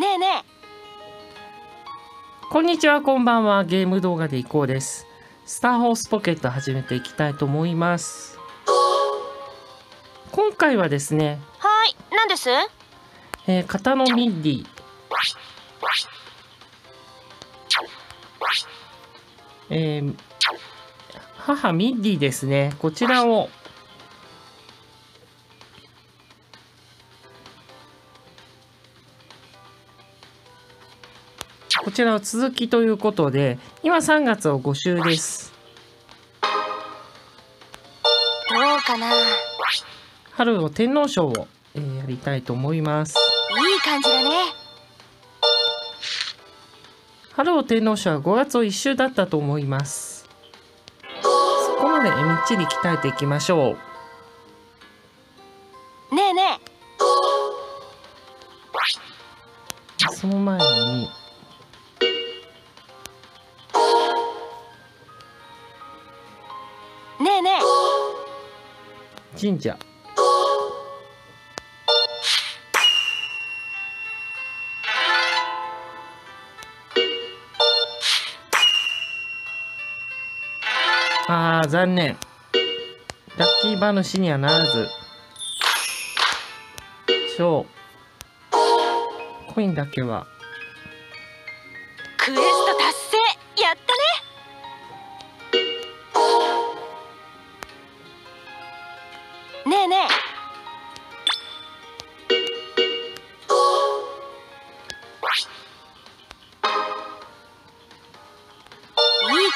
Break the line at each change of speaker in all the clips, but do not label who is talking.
ねえね
こんにちは、こんばんは。ゲーム動画でいこうです。スターホースポケット始めていきたいと思います。今回はですね、
はい何です？
えー、型のミッディ、えー、母ミッディですね。こちらを、ちらは続きということで、今3月を5週です。
どうかな？い
春を天皇賞を、えーやりたいと思います。
い感じだね
春を天皇賞は5月を1週だったと思います。そこまでみっちり鍛えていきましょう。神社。あー、残念。ラッキー馬主にはならず。小。コインだけは。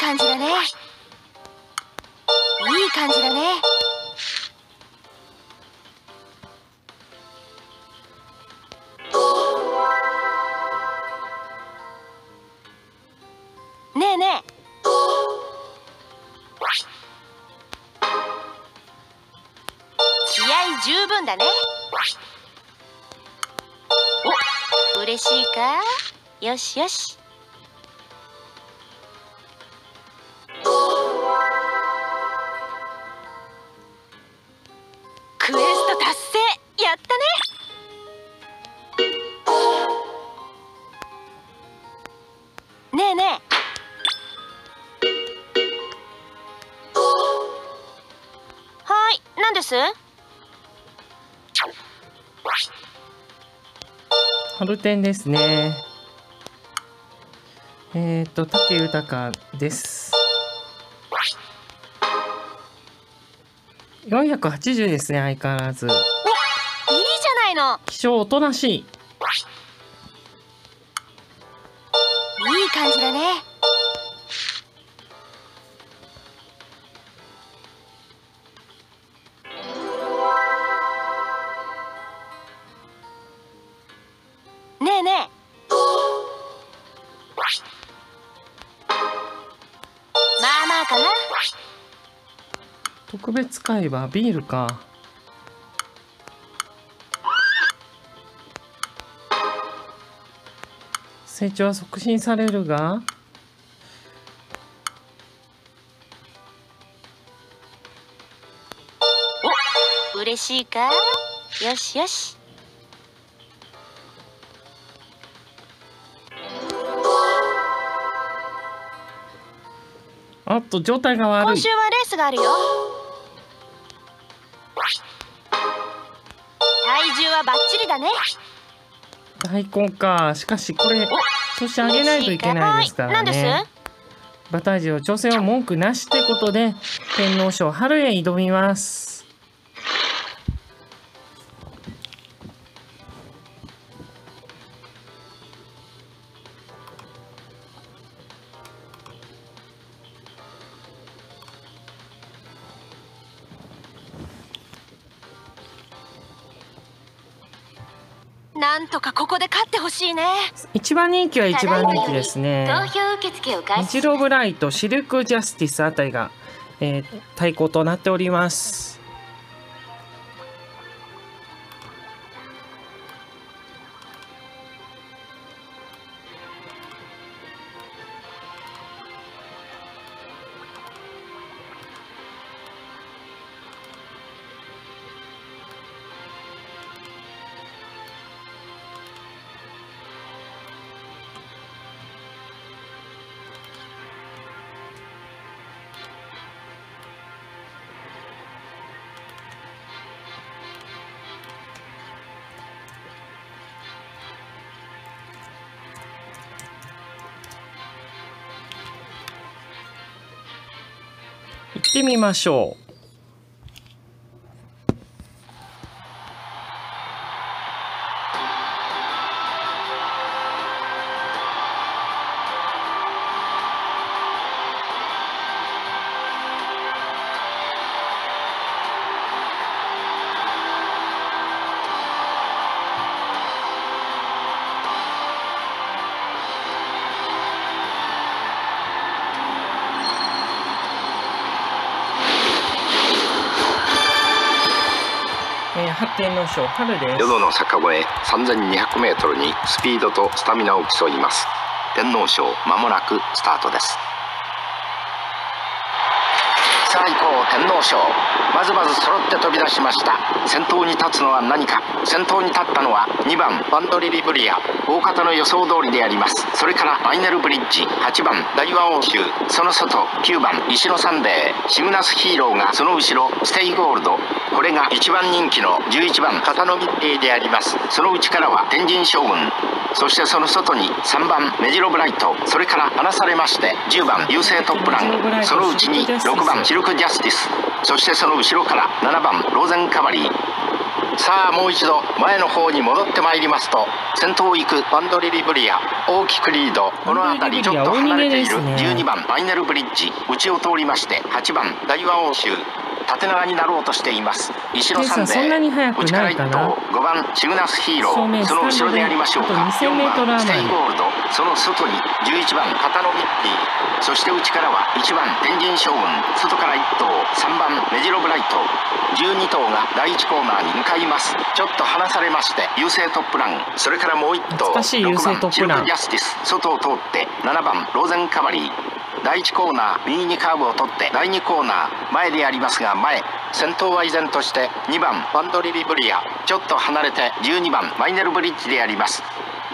感じだね。いい感じだね。ねえねえ。気合十分だね。お嬉しいか？よしよし。はい何です？
春天ですね。えっ、ー、と、竹豊です。480ですね、相変わらず。
いいじゃないの
気象おとなしい。
いい感じだねねまあまあかな。
特別会はビールか。成長は促進されるが、
お嬉しいか？よしよし
あっと状態が悪い
今週。はレースがあるよ体重はバッチリだね
大根か。しかしこれ、調子上げないといけないですからね。バタージは挑戦は文句なしってことで、天皇賞春へ挑みます。
なんとかここで勝ってほしいね
一番人気は一番人気ですね。
投票受付を開
ニジロブライト、シルクジャスティスあたりが、えー対抗となっております。行ってみましょう。発展の章春です。
淀の坂越え3200メートルにスピードとスタミナを競います。天皇賞まもなくスタートです。さあ行こう天皇賞。まずまず揃って飛び出しました。先頭に立つのは何か。先頭に立ったのは2番バンドリリブリア。大方の予想通りであります。それからマイネルブリッジ。8番ダイワオーシュウその外9番イシノサンデー、シグナスヒーローがその後ろステイゴールド。これが一番人気の11番片野ミッティであります。その内からは天神将軍。そしてその外に3番メジロブライト。それから離されまして10番優勢トップラン。そのうちに6番シルクジャスティス。そしてその後ろから7番ローゼンカバリー。さあもう一度前の方に戻ってまいりますと先頭を行くバンドリリブリア大きくリード。この辺りちょっと離れている12番マイネルブリッジ。内を通りまして8番大和欧州縦長になろうとしています。イシノサンデー内から1頭5番シグナスヒーロー。その後ろでやりましょうか。4番ステイゴールド。その外に11番片野ミッティそして内からは1番テンジンショウグン。外から1頭3番メジロブライト。12頭が第1コーナーに向かいます。ちょっと離されましてユーセイトップラン。それからもう1頭6番シルクジャスティス。外を通って7番ローゼンカバリー第1コーナー右にカーブを取って第2コーナー前でやりますが前。先頭は依然として2番バンドリリブリア。ちょっと離れて12番マイネルブリッジであります。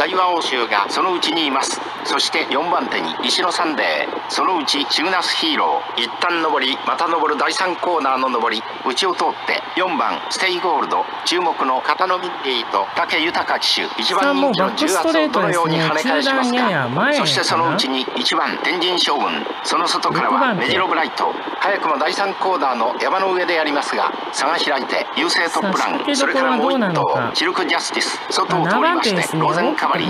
ダイワオーシュウがそのうちにいます。そして4番手にイシノサンデーそのうちシグナスヒーロー一旦上りまた上る第3コーナーの上り。内を通って4番ステイゴールド。注目の片野ミッディと武豊騎手。一番人気の重圧をどのように跳ね返しますか？そしてそのうちに1番テンジンショウグン。その外からはメジロブライト。早くも第3コーナーの山の上でやりますが差が開いて優勢トップラン。それからもう1頭シルクジャスティス。外を通りましてローゼンカバリー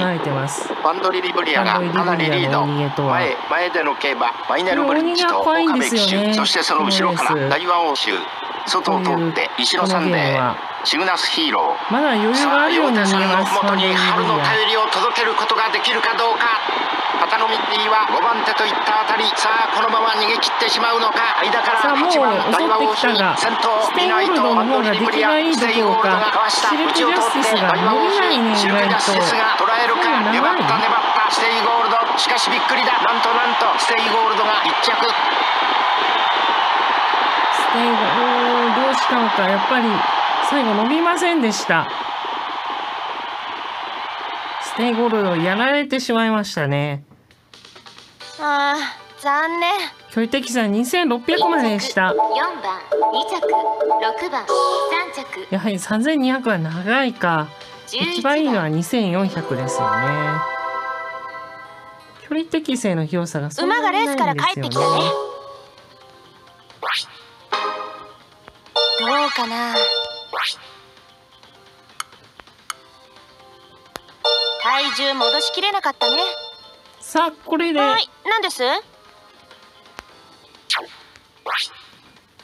バンドリリブリアがかなりリード。前前での競馬マイネルブリッジと岡部騎手そしてその後ろから大和欧州外を通って石野サンデーシグナスヒーロー。
まだ余裕があるように見えます。
元に春の便りを届けることができるかどうか。パタノミッティは5番手といったあたり。さあこのまま逃げ切ってしまうのか。間から8番ダイワオーシュウ先頭
ステイゴールドの方が出来がいいどころか。シルクジャスティスが伸びないね意外と
捉えるか粘った粘った。ステイゴールドしかしびっくりだ。なんとなんとステイゴールドが1着
ステイゴールドどうしたのか。やっぱり最後伸びませんでした。ステイゴールドやられてしまいましたね。
あー残念。
距離適性2600まででした。
4番2着6番3着。
やはり3200は長いか。一番いいのは2400ですよね。距離適性の広さがそんな
馬がレースから帰ってきたね。どうかな体重戻しきれなかったね。
さあこれで。
はい。何です？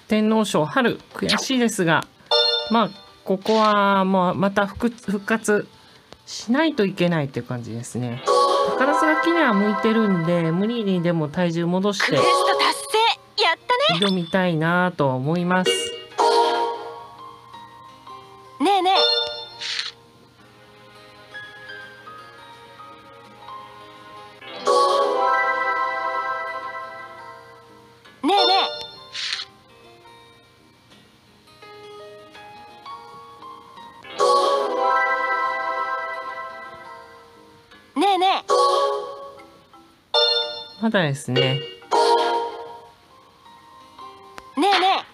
天皇賞春悔しいですがまあここはもうまた復復活しないといけないっていう感じですね。宝塚には向いてるんで無理にでも体重戻して
クエスト達成やったね。
挑みたいなとは思います。
ねえねええね。え
まだですね。
ねえね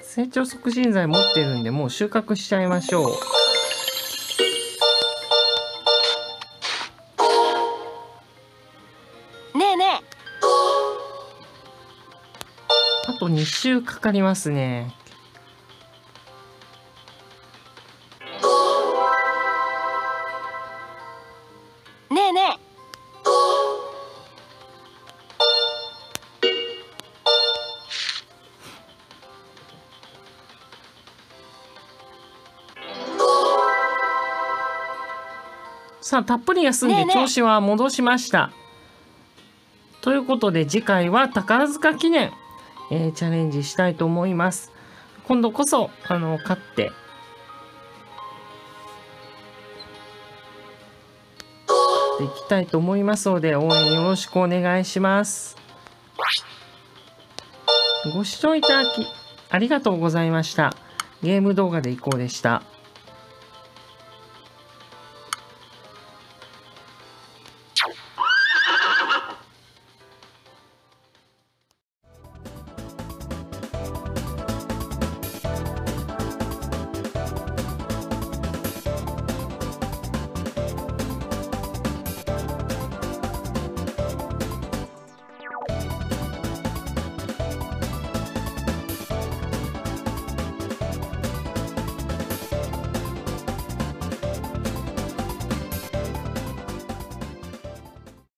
え。
成長促進剤持ってるんでもう収穫しちゃいましょう。あと2週かかりますね。さあ、たっぷり休んで調子は戻しました。ということで次回は宝塚記念、えーチャレンジしたいと思います。今度こそ、あの、勝って、でいきたいと思いますので応援よろしくお願いします。ご視聴いただきありがとうございました。ゲーム動画でいこうでした。